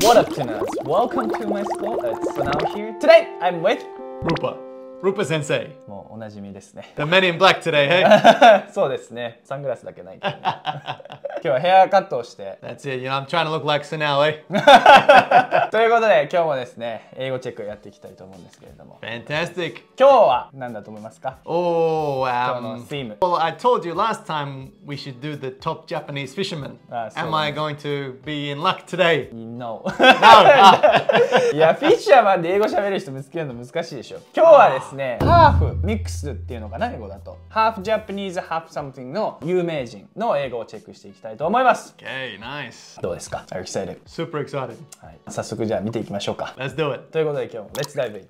What up, tuners? Welcome to my school. It's Sunao here. Today, I'm with Rupa. Rupa sensei. もうおなじみですね。The men in black today, hey? そうですね。サングラスだけないけど、ね。今日はヘアカットをして。That's it. You know, I'm trying to look like eh? ということで、今日もですね、英語チェックをやっていきたいと思うんですけれども。Fantastic. 今日は何だと思いますか Oh, um, theme. well, I told you last time we should do the top Japanese fishermen. Ah, so- Am I going to be in luck today? ?No. No. ah, いや、フィッシャーマンで英語喋る人見つけるの難しいでしょ。今日はですね、ハーフミックスっていうのかな、英語だと。ハーフジャパニーズ、ハーフサムティングの有名人の英語をチェックしていきたいと思います。okay, nice. どうですか ?Are you excited? Super excited. はい、早速じゃあ見ていきましょうか。Let's do it. ということで今日も Let's dive in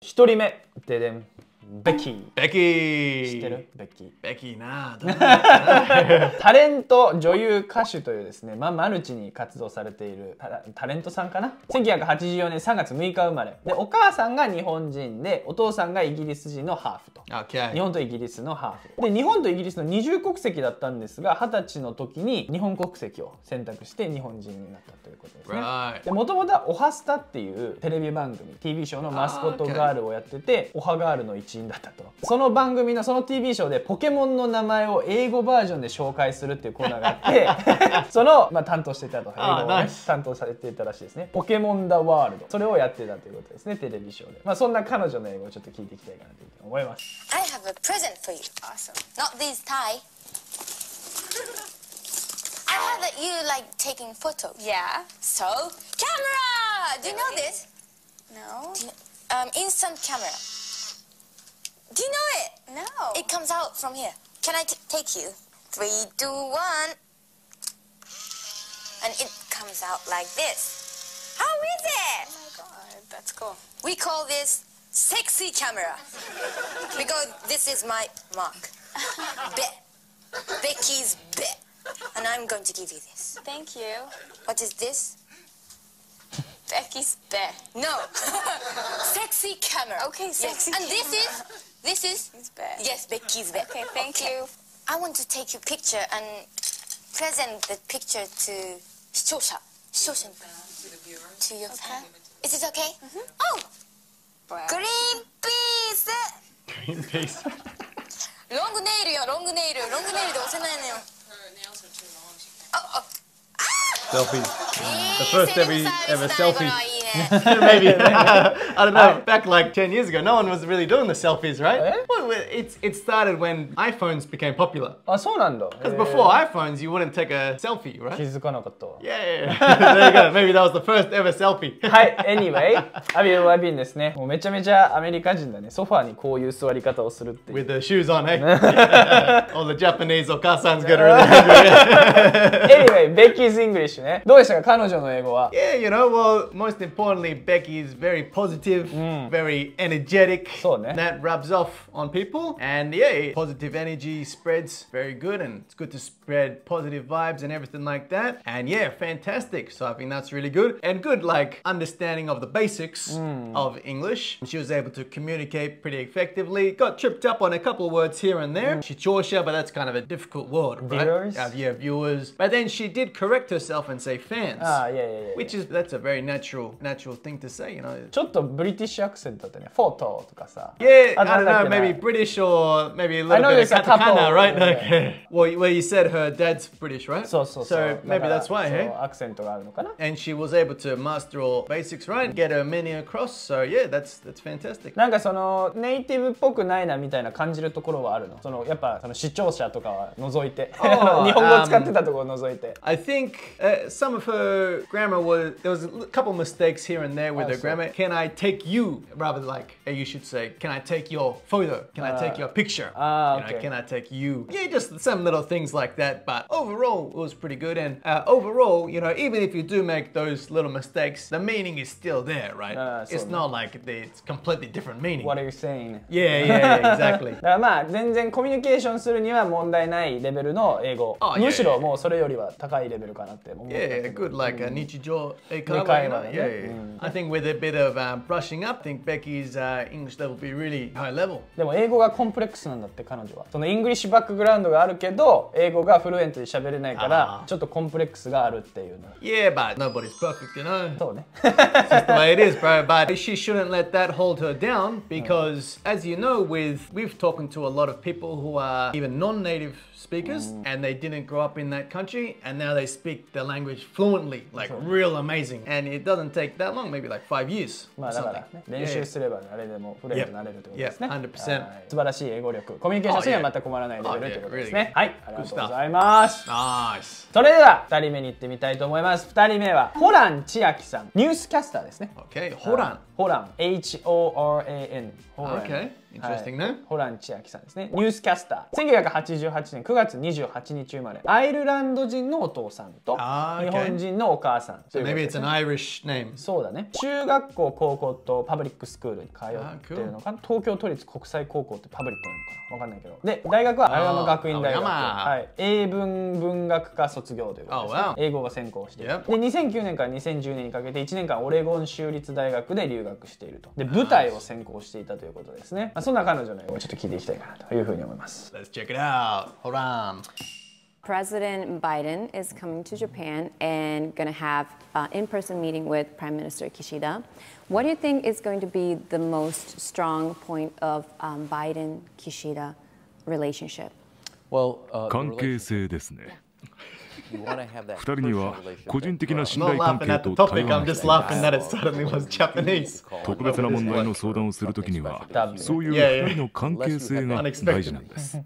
一人目ででんベッキー Becky. 知ってる？ベッキー Becky, nah. don't know. タレント女優歌手というですね、まあ、マルチに活動されているタタレントさんかな？1984年3月6日生まれでお母さんが日本人でお父さんがイギリス人のハーフと okay. 日本とイギリスのハーフで日本とイギリスの二重国籍だったんですが二十歳の時に日本国籍を選択して日本人になったということですね Right. でもともとは「おはスタ」っていうテレビ番組 TV ショーのマスコットガールをやってておはガールの一員だったとその番組のその TV ショーでポケモンの名前を英語バージョンで紹介するっていうコーナーがあって その、まあ、担当していたと英語を、ね担当されていたらしいですねポケモン・ダ・ワールドそれをやってたということですねテレビショーで、まあ、そんな彼女の英語をちょっと聞いていきたいかなというふうに思います I have a present for you. Awesome. Not this tie. I heard that you like taking photos. Yeah. So, camera! Do you know this? No. You- Um, instant camera. Do you know it? No. It comes out from here. Can I t- take you? Three, two, one. And it comes out like this. How is it? Oh my god, that's cool. We call this sexy camera because this is my mark. Bet. Becky's bet. And I'm going to give you this. Thank you. What is this? Becky's bear. No. sexy camera. Okay, sexy. Yes. And this is this is Becky's bear. Yes, Becky's bear. Okay, thank okay. you. I want to take your picture and present the picture to 시청자. 시청자. To your okay. fan. Is it okay? Mm -hmm. Oh. Wow. Green peas. Green peas. 롱네일이요. 롱네일. 롱네일도 오세나네요. Her nails are too long. Oh, oh selfie. The first ever, ever selfie. これはいいね Maybe. I don't know. Back like 10 years ago, no one was really doing the selfies, right? Eh? Well, it's, it started when iPhones became popular. あそうなんだ Because before iPhones, you wouldn't take a selfie, 気 right? づかなかったわ Yeah. there you go. Maybe that was the first ever selfie. はい、anyway、アビル・ラビンですね。もうめちゃめちゃアメリカ人だね。ソファーにこういう座り方をするっていう。 With the shoes on, hey? All the Japanese Okasan's get really angry. anyway、ベッキーズ・イングリッシュね。どうでしたか、彼女の英語は。 Yeah, you know, well, most importantly, Becky is very positive, mm. very energetic. So, ne? Eh? That rubs off on people. And yeah, positive energy spreads very good and it's good to spread positive vibes and everything like that. And yeah, fantastic. So I think that's really good. And good like understanding of the basics mm. of English. She was able to communicate pretty effectively. Got tripped up on a couple words here and there. Mm. Chichosha, but that's kind of a difficult word, right? Viewers? Yeah, viewers. But then she did correct herself and say fans. Ah, yeah, yeah, yeah. Which is, that's a very natural, natural thing to say, you know. ちょっとブリティッシュアクセントだったね。フォートとかさ。Yeah, I don't know, maybe British or maybe a little bit of katakana, right? yeah. Okay. Well, where you said her dad's British, right? そうそうそう。So maybe that's why, hey? アクセントがあるのかな。And she was able to master all basics, right? Get her meaning across. So yeah, that's that's fantastic. なんかそのネイティブっぽくないなみたいな感じるところはあるのそのやっぱその視聴者とかは除いて日 Oh, 本語を使ってたところを除いて、I think uh, some of her grammar was there was a couple mistakes here and there with Oh, her so- grammar. Can I take you? Rather like uh, you should say, can I take your photo? Can I take your picture? ah, you know, okay. can I take you? Yeah, just some little things like that. But overall, it was pretty good. And uh, overall, you know, even if you do make those little mistakes, the meaning is still there, right? Ah, so- it's not like the, it's completely different meaning. What are you saying? Yeah, yeah, yeah, exactly. だからまあ全然コミュニケーションするには問題ないレベルの英語、 Oh, むし yeah, ろ yeah. もうそれよりは高いレベルかなって思ったけ Yeah, ど good like a nichijou 英 eikaiwa, 会 you 話 know? で Yeah, ね yeah. I think with a bit of um, brushing up, I think Becky's uh, English level will be really high level. でも英語がコンプレックスなんだって彼女はそのイングリッシュバックグラウンドがあるけど英語がフルエントで喋れないからあーちょっとコンプレックスがあるっていうの Yeah, but nobody's perfect, you know. そうね That's the way it is, bro. But she shouldn't let that hold her down because, as you know, with we've talked to a lot of people who are even non-native speakers and they didn't grow up in that country and now they speak the language fluently, like real amazing. And it doesn't take that long, maybe like five years まあだから.ね Yeah, 練習 yeah. すれば誰でもフレーズになれるということですね Yeah, 100%はい素晴らしい英語力コミュニケーションするには全く困らないレベル Oh, yeah. ということです Oh, ね yeah, はいありがとうございます Nice. それでは2人目に行ってみたいと思います2人目はホラン千秋さんニュースキャスターですね Okay. ホランホラン Okay, interesting はい.ホラン千秋さんですね。ニュースキャスター。1988年9月28日生まれ。アイルランド人のお父さんと日本人のお母さんということ Maybe で it's す an ね Irish name. そうだね。中学校高校とパブリックスクールに通ってるのかな。東京都立国際高校ってパブリックなのかな。わかんないけど。で大学は青山学院大学、はい、英文文学科卒業ということです、ね。Oh, wow. 英語が専攻して.で2009年から2010年にかけて1年間オレゴン州立大学で留学しているとで舞台を専攻していたということですね、まあ、そんな彼女の英語をちょっと聞いていきたいかなというふうに思います Let's check it out. Hold on. President Biden is coming to Japan and going to have an in-person meeting with Prime Minister Kishida. What do you think is going to be the most strong point of um, Biden-Kishida relationship? Well, uh, 関係性ですね2人には personal relationship 個人的な that, 信 uh, I'm not 頼関 laughing 係 at the と topic, 対話 I'm が just laughing that it suddenly was Japanese. 特別な問題の相談をするときにはそういう Yeah, yeah. 2人の関係性が大事なんです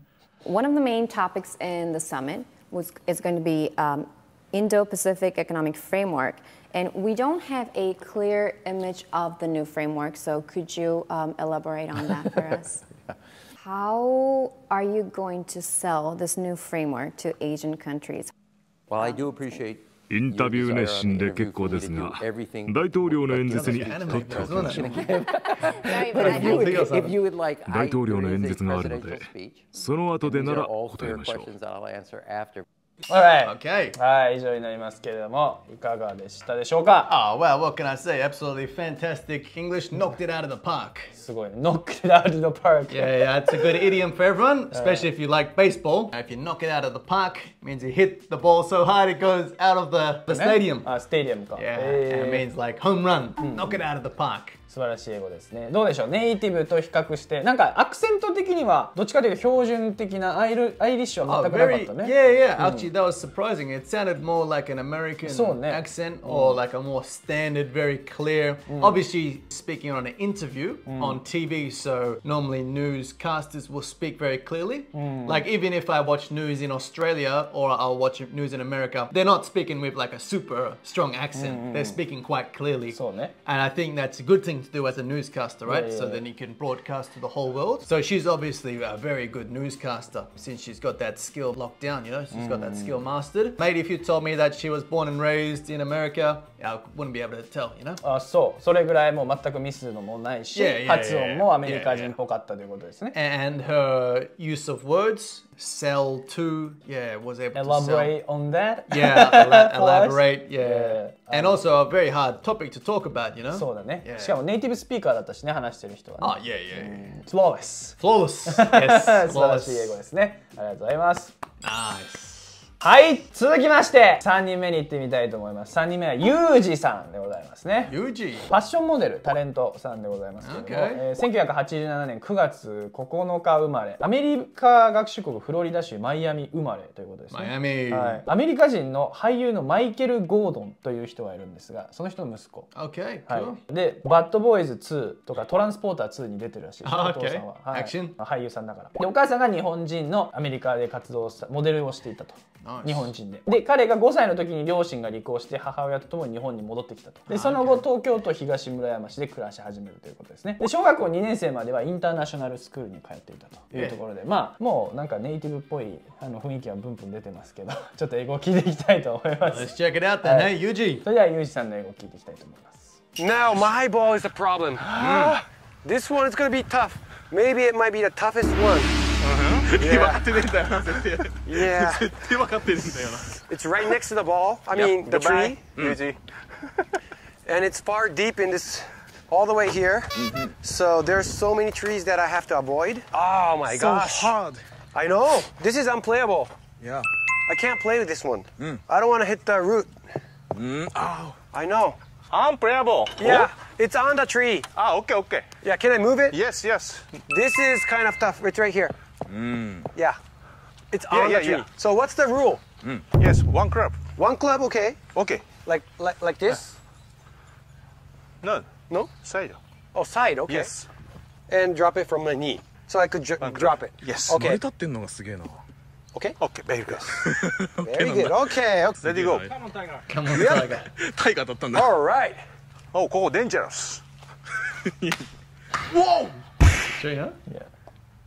One of the main topics in the summit was is going to be um, Indo-Pacific Economic Framework, and we don't have a clear image of the new framework. So could you um, elaborate on that for us? How are you going to sell this new framework to Asian countries? インタビュー熱心で結構ですが、大統領の演説にとってう。大統領の演説があるので、その後でなら答えましょう。questions that I'll answer after. Alright Okay. はい以上になりますけれどもいかがでしたでしょうか Oh, well, what can I say? Absolutely fantastic English. Knocked it out of the park. すごいね Knock it out of the park Yeah, yeah, it's a good idiom for everyone, especially if you like baseball. If you knock it out of the park, it means you hit the ball so hard it goes out of the, the stadium. あスタジアムか Yeah, え it ー means like home run. Knock it out of the park. 素晴らしい英語ですねどうでしょうネイティブと比較してなんかアクセント的にはどっちかというと標準的なアイルアイリッシュは Oh, 全くなかっ very, たね yeah, yeah. Actually, that was surprising. It sounded more like an American accent or like a more standard, very clear. Obviously, speaking on an interview on TV, so normally newscasters will speak very clearly. Like even if I watch news in Australia or I'll watch news in America, they're not speaking with like a super strong accent. They're speaking quite clearly. ね And I think that's a good thing to do as a newscaster, right? Yeah, yeah, so yeah. then you can broadcast to the whole world. So she's obviously a very good newscaster since she's got that skill locked down, you know? She's got that skill mastered. Maybe if you told me that she was born and raised in America, I wouldn't be able to tell, you know? あそうそれぐらいもう全くミスのもないし Yeah, yeah, yeah, 発音もアメリカ人っぽかったということですね And her use of words, sell to, yeah, was able to sell. Elaborate on that Yeah, ela- us. elaborate, yeah. Yeah, And also a very hard topic to talk about, you know? そうだね Yeah. しかもネイティブスピーカーだったしね話してる人は Oh, ね yeah, yeah, yeah. Flawless Flawless. Yes, 素晴らしい英 flawless. 語ですねありがとうございます Nice. はい続きまして3人目に行ってみたいと思います。3人目はユージさんでございますね。Yuji. ファッションモデルタレントさんでございますけれども.えー1987年9月9日生まれ。アメリカ合衆国フロリダ州マイアミ生まれということですね。Miami. はい、アメリカ人の俳優のマイケル・ゴードンという人がいるんですがその人の息子。は.い、で「バッドボーイズ2」とか「トランスポーター2」に出てるらしいです、あお父さんは、はい。Action 俳優さんだから。でお母さんが日本人のアメリカで活動したモデルをしていたと日本人でで彼が5歳の時に両親が離婚して母親と共に日本に戻ってきたとでその後東京都東村山市で暮らし始めるということですねで小学校2年生まではインターナショナルスクールに通っていたというところでまあもうなんかネイティブっぽいあの雰囲気はブンブン出てますけど ちょっと英語を聞いていきたいと思いま Let's す check it out then. Hey, Yuji. それではユージさんの英語を聞いていきたいと思います Now my ball is the problem. Mm. This one is gonna be tough. Maybe it might be the toughest one. Yeah. yeah. It's right next to the ball. I mean, the tree. Mm. Yuji. and it's far deep in this, all the way here. Mm-hmm. So there's so many trees that I have to avoid. Oh my So gosh. hard. I know. This is unplayable. Yeah. I can't play with this one. Mm. I don't want to hit the root. Mm. Oh. I know. Unplayable. Oh. Yeah, it's on the tree. Ah, okay, okay. Yeah, can I move it? Yes, yes. This is kind of tough. It's right here. Yeah. It's Yeah, on yeah, the tree. yeah. So what's the rule? Yes, one club. One club, okay. Okay. Like like like this? No. No? Side. Oh, side, okay. Yes. And drop it from my knee. So I could dr- One drop it. Yes. 成り Okay. 立ってんのがすげえな Okay. Okay, very good. Very good. Okay. okay. Ready go. Come on, Tiger. タイガーだったんだ All right. Oh, ここ dangerous. True, huh?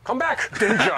Come back. Dangerous.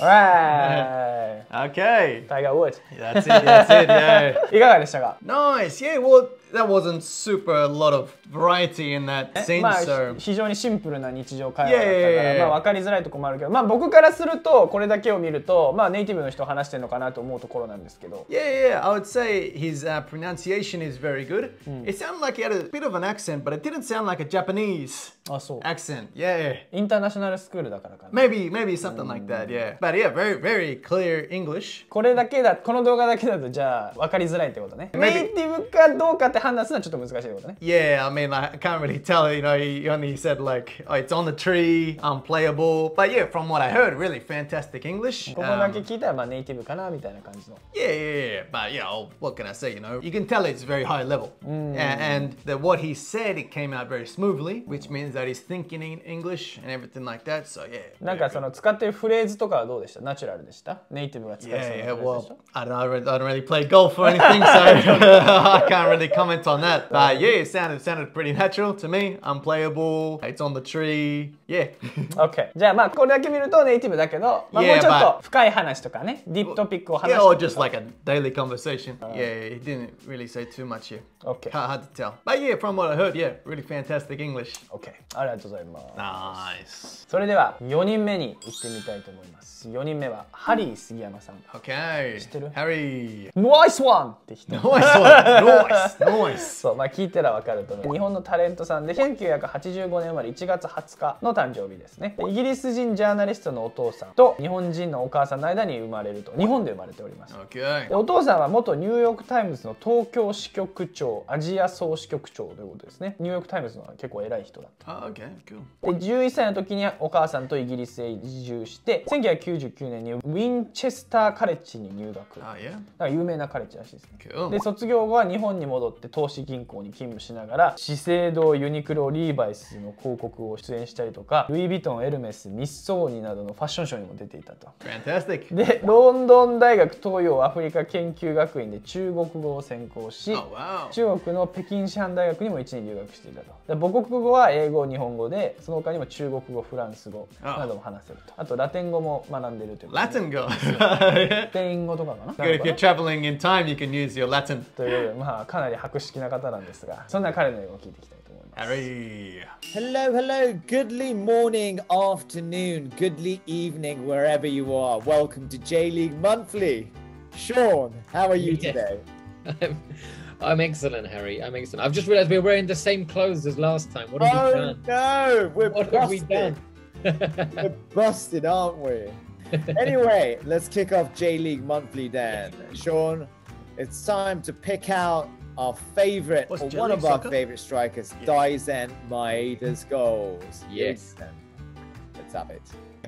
Alright! Okay. タイガー・ウォッチ That's it, that's it, yeah. いかがでしたか Nice, yeah, well, that wasn't super a lot of variety in that scene, まあ so. 非常にシンプルな日常会話だったから.まあ分かりづらいところもあるけどまあ僕からするとこれだけを見るとまあネイティブの人話してるのかなと思うところなんですけど Yeah, yeah, I would say his uh, pronunciation is very good. It sounded like he had a bit of an accent, but it didn't sound like a Japanese あそう accent. Yeah, インターナショナルスクールだからかな maybe, maybe something like that. Yeah, but yeah, very, very clear English. これだけだこの動画だけだとじゃあ分かりづらいってことね.ネイティブかどうかって 判断するのはちょっと難しいってことね Yeah, I mean, I can't really tell. You know, he only said like, oh, it's on the tree, unplayable. But yeah, from what I heard, really fantastic English. ここだ Um, け聞いたらまあネイティブかなみたいな感じの Yeah, yeah, yeah. But yeah, oh, what can I say? You know, you can tell it's very high level, A- and that what he said it came out very smoothly, which means that he's thinking in English and everything like that. So yeah. なんかその使ってるフレーズとかはどうでしたナチュラルでしたネイティブが使いそうな Yeah, フレ yeah. ーズでし Well, I don't, know, I don't I don't really play golf or anything, so I can't really comment On that. But yeah, it sounded sounded pretty natural to me. Unplayable. It's on the tree. Yeah. OK じゃあまあこれだけ見るとネイティブだけど、まあ、Yeah, もうちょっと深い話とかねディープトピックを話 yeah, して or just like a daily conversation. yeah, he didn't really say too much here. Okay. Hard, to tell. But yeah, from what I heard, yeah, really fantastic English. OK ありがとうございます Nice. それでは4人目に行ってみたいと思います4人目はハリー杉山さん Okay. Still- Harry. ナイスワンって人 One. nice. Nice. そうまあ聞いたらわかると思う日本のタレントさんで1985年生まれ1月20日の誕生日ですねでイギリス人ジャーナリストのお父さんと日本人のお母さんの間に生まれると日本で生まれております Okay. でお父さんは元ニューヨーク・タイムズの東京支局長アジア総支局長ということですねニューヨーク・タイムズの結構偉い人だった Oh, okay. Cool. で11歳の時にお母さんとイギリスへ移住して1999年にウィンチェスターカレッジに入学 Oh, yeah. 有名なカレッジらしいですね Cool. で卒業後は日本に戻って投資銀行に勤務しながら資生堂ユニクロリーバイスの広告を出演したりとかルイ・ヴィトンエルメスミッソーニなどのファッションショーにも出ていたと Fantastic. でロンドン大学東洋アフリカ研究学院で中国語を専攻し Oh. 中国の北京師範大学にも1年留学していたとで母国語は英語日本語でその他にも中国語フランス語なども話せるとあとラテン語も学んでいるということで Latin go. Good. スペイン語とかかな If you're traveling in time, you can use your Latin. というまあかなり博識な方なんですがそんな彼の英語を聞いていきたいと思います Harry. Hello, hello. Goodly morning, afternoon, goodly evening, wherever you are. Welcome to J League Monthly. Sean, how are you Yeah. today? I'm, I'm excellent, Harry. I'm excellent. I've just realised we're wearing the same clothes as last time. What have we Oh done? no, we're What have we busted. done? We're busted, aren't we? anyway, let's kick off J League Monthly then. Sean, it's time to pick out our favorite, What's or J one League of our favorite strikers, Daizen Maeda's goals. Yes. Daizen. Let's have it.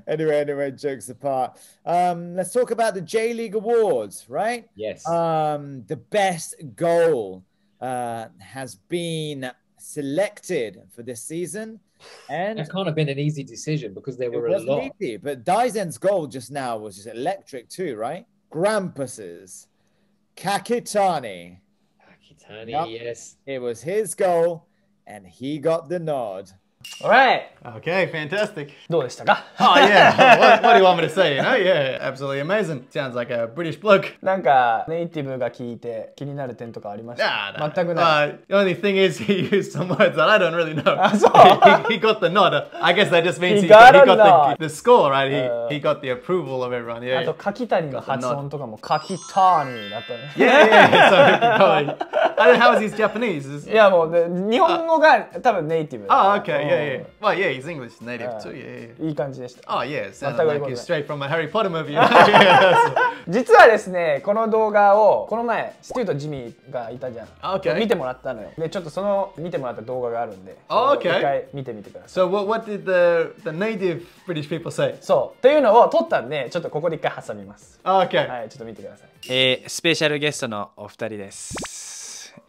Anyway, anyway, jokes apart. Um, let's talk about the J League Awards, right? yes. Um, the best goal uh, has been selected for this season, and that can't have been an easy decision because there were a lot. easy. But Daizen's goal just now was just electric too, right? Grampus's, Kakitani. Akitani, Yep. yes. It was his goal, and he got the nod. Alright! Okay, fantastic. どうでしたか Oh yeah. what, what do you want me to say? You know, yeah, absolutely amazing. Sounds like a British bloke. なんかネイティブが聞いて気になる点とかありました Nah, nah. 全くない。 Uh, the only thing is he used some words that I don't really know. Ah, so? he, he got the nod. I guess that just means He he, got he a got nod. the, the score, right? He, Uh. he got the approval of everyone. あ Yeah. と yeah. 柿谷の発音とかも柿谷だったね。 Yeah, yeah. So probably, I don't know how is he Japanese? Is- いやもうね日本語が多分ネイティブだから Oh, okay, yeah, yeah. Well, yeah, he's English native too. Yeah, yeah. いい感じでした。Oh, yeah. く like he's で straight from a Harry Potter movie. 実はですねこの動画をこの前ステューとジミーがいたじゃん、Okay. 見てもらったのよでちょっとその見てもらった動画があるんで Oh, 一 okay. 回見てみてください so, what, what did the, the native British people say? そうというのを撮ったんでちょっとここで一回挟みます Oh, okay. はいちょっと見てくださいえー、スペシャルゲストのお二人です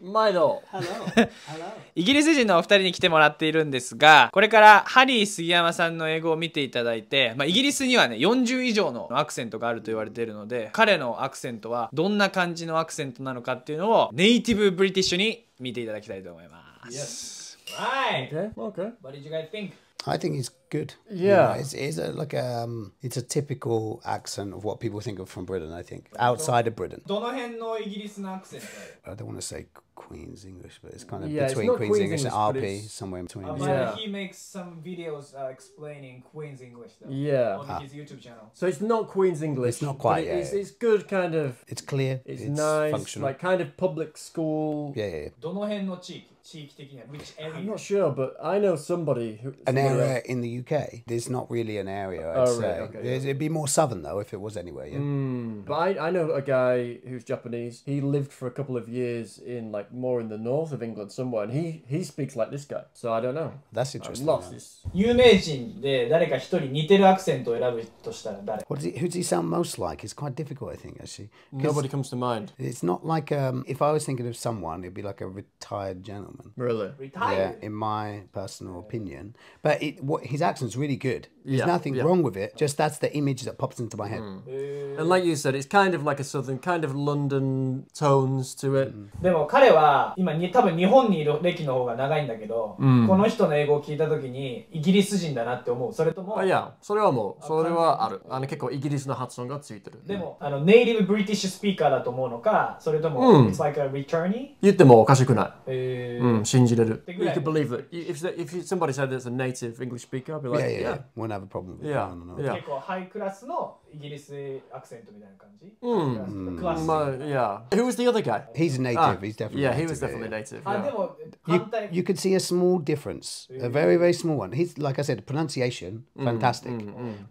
毎度。イギリス人のお二人に来てもらっているんですが、これからハリー杉山さんの英語を見ていただいて、まあ、イギリスにはね、40以上のアクセントがあると言われているので、彼のアクセントはどんな感じのアクセントなのかっていうのをネイティブブリティッシュに見ていただきたいと思います。Right. Okay, okay. What did you guys think? I think it's good. Yeah. You know, it's, it's a, like um, it's a typical accent of what people think of from Britain. I think outside of Britain. どの辺のイギリスのアクセント I don't want to say Queen's English, but it's kind of Yeah, it's between not Queen's Queen's English, English, and but RP, it's- somewhere in between. Uh, but Yeah. he makes some videos uh, explaining Queen's English though, Yeah. on Ah. his YouTube channel. So it's not Queen's English. It's not but quite, it- yeah, It's, yeah. it's good, kind of. It's clear. It's, It's, nice, functional. like kind of public school. yeah, yeah, yeah. どの辺の地域 地域的には which I'm area? not sure, but I know somebody who. An somebody area else- in the UK. There's not really an area. I'd Oh, say right, okay, There's- it'd be more southern though if it was anywhere. Yeah. Mm. But I, I know a guy who's Japanese. He lived for a couple of years in like more in the north of England somewhere, and he he speaks like this guy. So I don't know. That's I'm interesting. lost. yeah. It's, 有名人で誰か一人似てるアクセントを選ぶとしたら誰 What does he, who does he sound most like? It's quite difficult, I think, actually. 'Cause nobody comes to mind. It's not like um, if I was thinking of someone, it'd be like a retired gentleman. Really? Yeah, in my personal opinion. But it, what his accent's really good. There's Yeah, nothing yeah. wrong with it. Just that's the image that pops into my head. And like you said, it's kind of like a southern, kind of London tones to it. でも彼は今に多分日本にいる歴の方が長いんだけど、うんこの人の英語を聞いた時にイギリス人だなって思うそれともあいや、それはもう、それはある。あの結構イギリスの発音がついてる。でもあのネイティブブリティッシュスピーカーだと思うのかそれとも、うん It's like a returnee? 言ってもおかしくない。えー うん、信じれる。って You ぐらい could believe that. If, if somebody said it's a native English speaker, I'd be like, yeah, yeah, yeah. yeah. Won't have a problem with it. Yeah, No, no, no. yeah. 結構ハイクラスの イギリスアクセントみたいな感じ、Mm. クラス Mm, uh, yeah. Who was the other guy? He's a native. Ah, he's definitely Yeah, native, he was definitely yeah. native. あ yeah. でも You, 反対 you could see a small difference, a very, very small one. He's like I said, pronunciation, fantastic.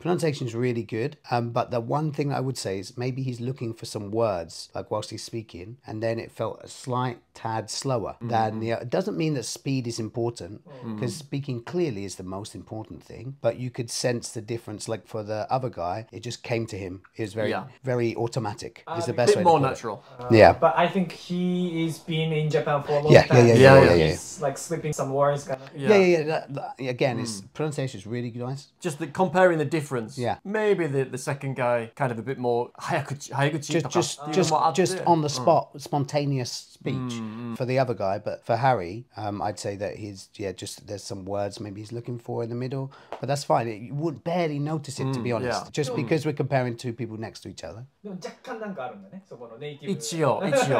Pronunciation is really good. Um, but the one thing I would say is maybe he's looking for some words, like whilst he's speaking, and then it felt a slight tad slower than the. It doesn't mean that speed is important, because speaking clearly is the most important thing. But you could sense the difference. Like for the other guy, it just came came to him. He was very, yeah. very automatic. Uh, is the best bit way. more natural. Uh, yeah. But I think he is being in Japan for a long yeah, time. Yeah, yeah, yeah, yeah, yeah, He's like slipping some words, kind of. Yeah, yeah, yeah. That, that, again, mm. his pronunciation is really nice. Just the, comparing the difference. Yeah. Maybe the, the second guy kind of a bit more hayaguchi. hayaguchi just, just, uh, just, just on the hmm. spot, mm. spontaneous speech mm, for the other guy, but for Harry, um, I'd say that he's yeah, just there's some words maybe he's looking for in the middle, but that's fine. You would barely notice it to hmm, be honest, just because we're comparing two people next to each other でも若干なんかあるんだね、そこのネイティブ。一応一応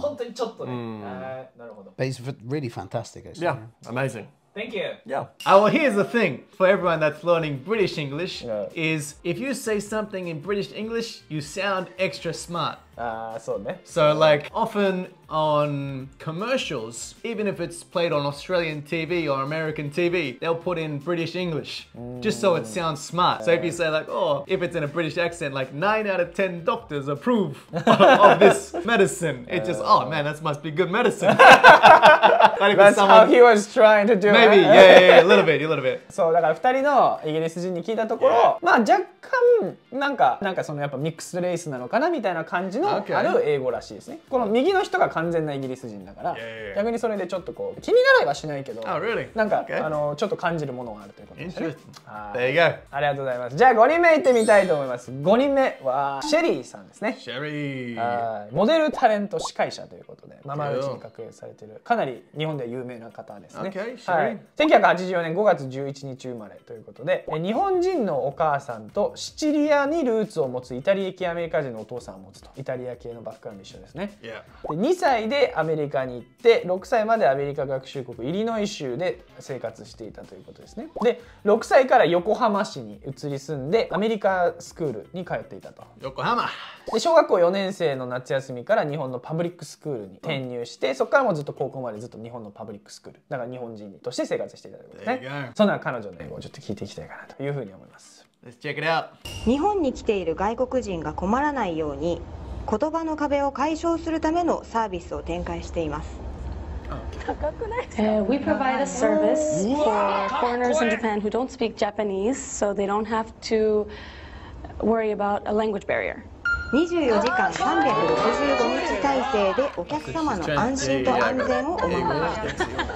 本当にちょっとね。あーなるほど。 but it's v- really fantastic actually Yeah, amazing. Thank you. Yeah. Oh, well, here's the thing for everyone that's learning British English Yeah. is if you say something in British English, you sound extra smart. ああ、そうね。 So, like, often on commercials, even if it's played on Australian TV or American TV, they'll put in British English just so it sounds smart. So, if you say, like, oh, if it's in a British accent, like, 9 out of 10 doctors approve of this medicine, it just, oh man, that must be good medicine. But if it's That's how someone- he was trying to do Maybe, it. yeah, yeah, yeah, a little bit, a little bit. そうだから2人のイギリス人に聞いたところ、まあ若干なんかなんかそのやっぱミックスレースなのかなみたいな感じの Okay. ある英語らしいですね。この右の人が完全なイギリス人だから.逆にそれでちょっとこう気になればしないけど、Oh, really? なんか.あのちょっと感じるものがあるということですね.ありがとうございます。じゃあ5人目いってみたいと思います。5人目はシェリーさんですね。Sherry. はいモデルタレント司会者ということでママウチに確認されてるかなり日本では有名な方ですね。はい、1984年5月11日生まれということでえ日本人のお母さんとシチリアにルーツを持つイタリア系アメリカ人のお父さんを持つとイタリア系のバックグラウンド一緒ですね。Yeah. で2歳でアメリカに行って6歳までアメリカ学習国イリノイ州で生活していたということですねで6歳から横浜市に移り住んでアメリカスクールに通っていたと Yokohama. で小学校4年生の夏休みから日本のパブリックスクールに転入してそこからもうずっと高校までずっと日本のパブリックスクールだから日本人として生活していたということですね.そんな彼女の英語をちょっと聞いていきたいかなというふうに思います Let's check it out. 日本に来ている外国人が困らないように言葉の壁を解消するためのサービスを展開しています Uh, we provide a service for foreigners in Japan who don't speak Japanese, so they don't have to worry about a language barrier. 24時間365日体制でお客様の安心と安全をお守りしています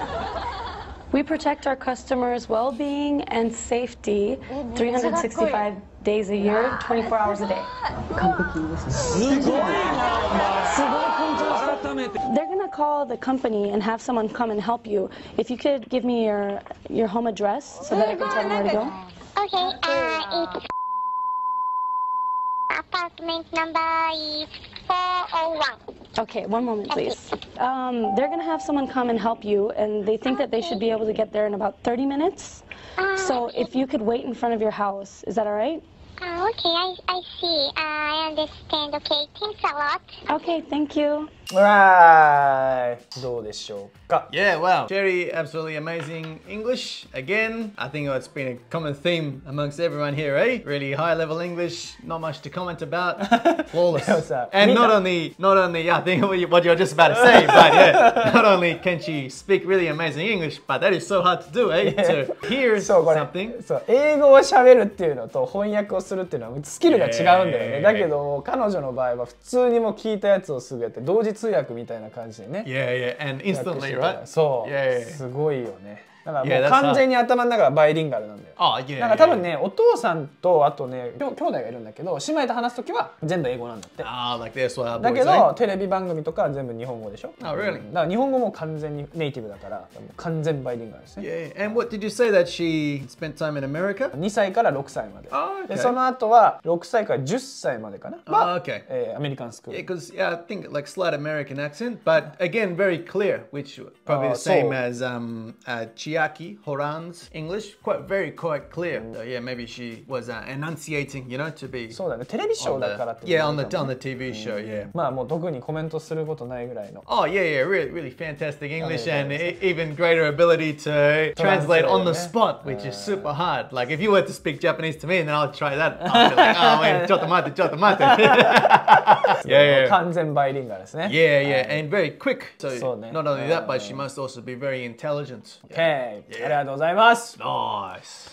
We protect our customers' well-being and safety 365 days a year, 24 hours a day. They're gonna call the company and have someone come and help you. If you could give me your your home address so that I can tell them where to go. Okay, uh, it's apartment number is 401. Okay, one moment, please. Um, they're gonna have someone come and help you, and they think that they should be able to get there in about 30 minutes. So if you could wait in front of your house, is that all right? Uh, okay, I, I see. Uh, I understand. Okay, thanks a lot. Okay, thank you. わーいどうでしょうか Yeah, wow. Jerry, absolutely amazing English. Again, I think it's been a common theme amongst everyone here, eh? Really high level English, not much to comment about. Flawless. でもさ And 見た not only, not only, yeah, I think what you- what you're just about to say, but yeah, not only can she speak really amazing English, but that is so hard to do, eh? To hear そうこれ something. そう英語を喋るっていうのと翻訳をするっていうのはスキルが違うんだよね、 Yeah. だけ ど彼女の場合は普通にもう聞いたやつをすぐやって同時通訳みたいな感じでね Yeah, yeah, and instantly, right? そう、Yeah, yeah. すごいよねだからう完全に頭の中はバイリンガルなんだよ。ああ、いえいえ。なんか多分ね、お父さんとあとね、兄弟がいるんだけど、姉妹と話すときは全部英語なんだって。ああ、だけど、テレビ番組とか全部日本語でしょ？ああ、日本語も完全にネイティブだから、う完全バイリンガルですね。二歳から6歳まで。ああ、その後は6歳から10歳までかな。まあ、ah, okay. アメリカンスクール。Chiaki Horan's English quite very quite clear. So yeah, maybe she was uh, enunciating, you know, to be. そうだね。テレビショーだからって。Yeah, on the on the TV show, yeah. まあもう特にコメントすることないぐらいの。Oh yeah, yeah, really really fantastic English and even greater ability to translate on the spot, which is super hard. Like if you were to speak Japanese to me, then I'll try that. I'll be like, oh wait, ちょっと待って、ちょっと待って。yeah, yeah. 完全バイリンガですね。Yeah, yeah, and very quick. So not only that, but she must also be very intelligent. Okay. OK ありがとうございます。Nice.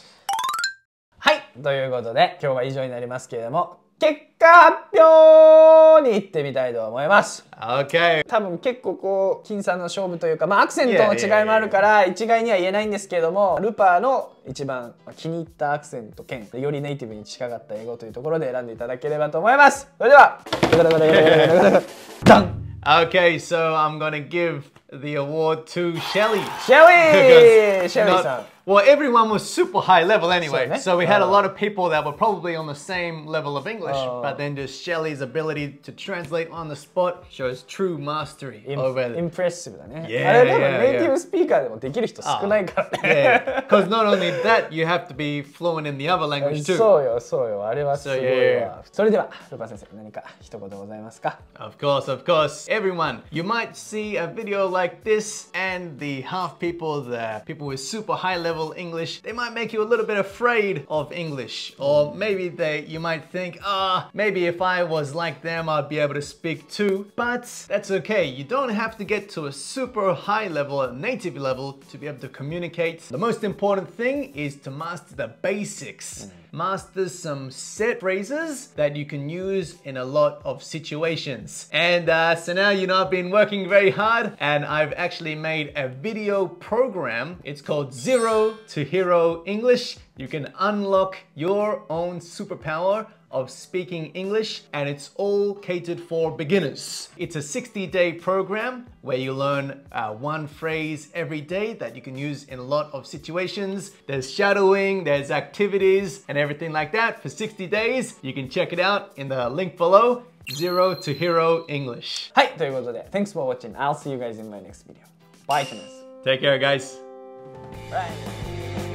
はい。ということで今日は以上になりますけれども結果発表に行ってみたいと思います。Okay. 多分結構こう金さんの勝負というか、まあ、アクセントの違いもあるから一概には言えないんですけれどもルパーの一番気に入ったアクセント兼よりネイティブに近かった英語というところで選んでいただければと思います。それでは ダン。Okay, so I'm gonna give the award to Shelly. Shelly! Shelly not- Well, everyone was super high level anyway, So, so, ne? we had a Oh. lot of people that were probably on the same level of English, Oh. but then just Shelly's ability to translate on the spot shows true mastery イン over インプレッシブだね。 Yeah, あれ多分 yeah, ネイティ yeah. ブスピーカーでもできる人少ないからね。 Yeah, because not only that, you have to be fluent in the other language too. そうよそうよあれはすごい So, yeah, わ。それではルパン先生何か一言ございますか Of course, of course. Everyone, you might see a video like this, and the half people, the people with super high level English, they might make you a little bit afraid of English. Or maybe they you might think, ah, maybe if I was like them, I'd be able to speak too. But that's okay. You don't have to get to a super high level, a native level, to be able to communicate. The most important thing is to master the basics. Master some set phrases that you can use in a lot of situations. And uh, so now you know I've been working very hard and I've actually made a video program. It's called Zero to Hero English. You can unlock your own superpower of speaking English and it's all catered for beginners. It's a 60 day program where you learn uh, one phrase every day that you can use in a lot of situations. There's shadowing, there's activities and everything like that for 60 days. You can check it out in the link below. Zero to Hero English. はい、ということで、Thanks for watching. I'll see you guys in my next video. Bye, Kenneth. Take care, guys. Bye.